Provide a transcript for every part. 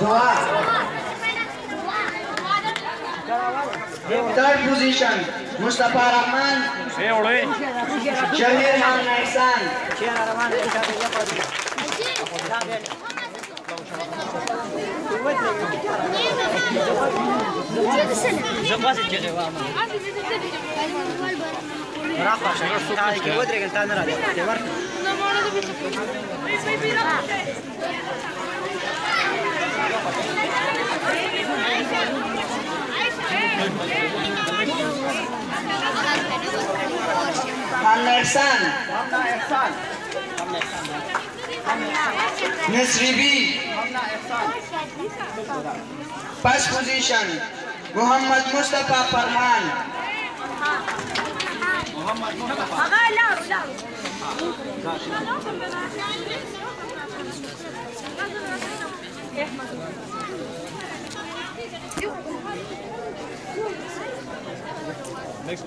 Dua. Third position, Mustafa Rahman, Shahir Han Naisan. Rafa, Ehsan. Miss Ribi. First position, Muhammad Mustafa Parman. Next.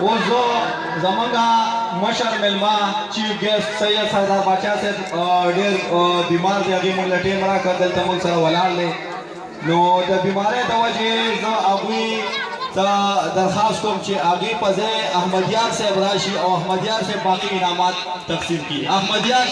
اوس زه زمونږه مشر میلما چیف ګیسټ سید سردار باچا صاحب ډېر بیمار دی هغې مونږ له ټیم راکړ دلته مونږ سره ولاړ دی نو د بیمارۍ د وجې زه هغوی ته درخواست کوم چې هغې په ځای احمدیار صاحب راشي او احمدیار صاحب باقي انعامات تقسیم کړي احمدیار